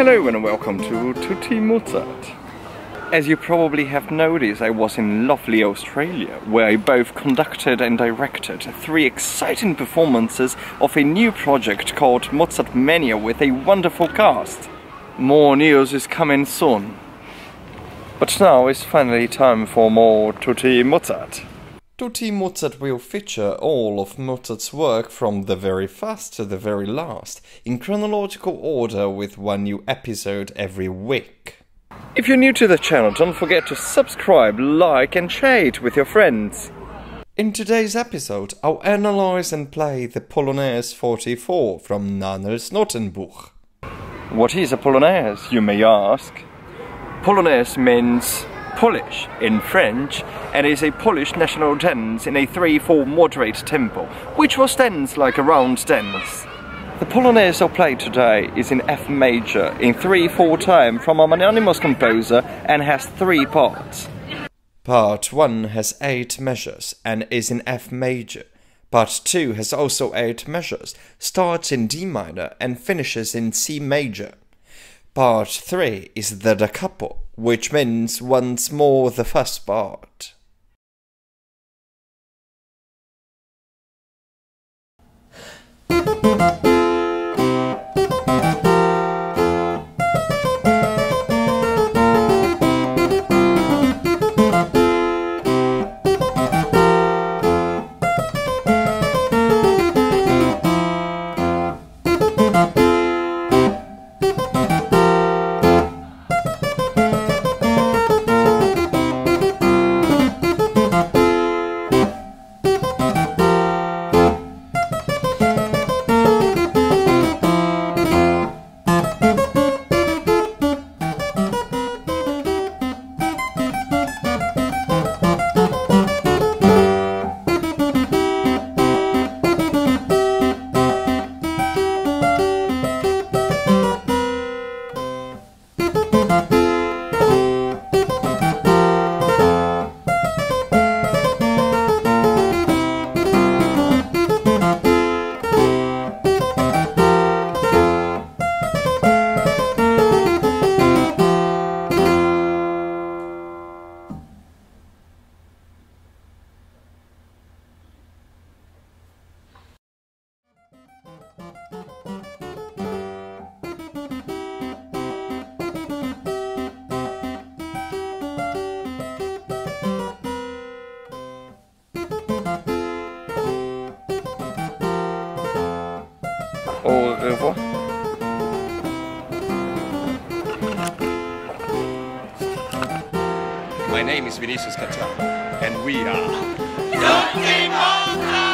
Hello and welcome to Tutti Mozart. As you probably have noticed, I was in lovely Australia, where I both conducted and directed three exciting performances of a new project called Mozart Mania with a wonderful cast. More news is coming soon. But now it's finally time for more Tutti Mozart. Tutti Mozart will feature all of Mozart's work from the very first to the very last, in chronological order with one new episode every week. If you're new to the channel, don't forget to subscribe, like and share it with your friends. In today's episode, I'll analyze and play the Polonaise 44 from Nannerl's Notenbuch. What is a Polonaise, you may ask? Polonaise means Polish in French and is a Polish national dance in a 3-4 moderate tempo, which was danced like a round dance. The Polonaise I'll play today is in F major in 3-4 time from an anonymous composer and has three parts. Part 1 has 8 measures and is in F major. Part 2 has also 8 measures, starts in D minor and finishes in C major. Part 3 is the da capo, which means once more the first part. My name is Vinicius Kattah, and we are.